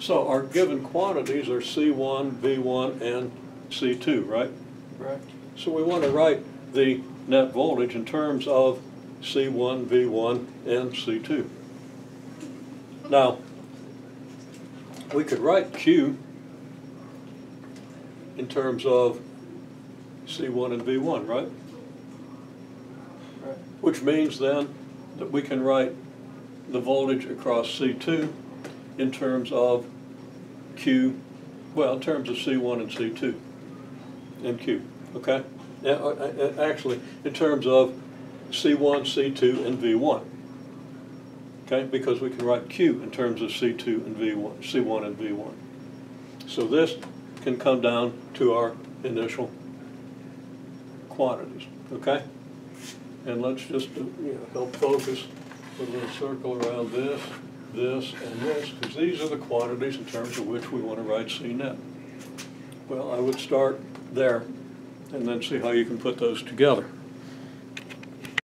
So our given quantities are C1, V1, and C2, right? Correct. So we want to write the net voltage in terms of C1, V1, and C2. Now, we could write Q in terms of C1 and V1, right? Right. Which means then that we can write the voltage across C2 in terms of Q, well, in terms of C1 and C2 and Q, okay? Yeah, uh, uh, uh, Actually, in terms of C1, C2, and V1. Okay, because we can write Q in terms of C2 and V1, C1 and V1. So this can come down to our initial quantities, okay? And let's just, you know, help focus, put a little circle around this, this, and this, because these are the quantities in terms of which we want to write C net. Well, I would start there and then see how you can put those together.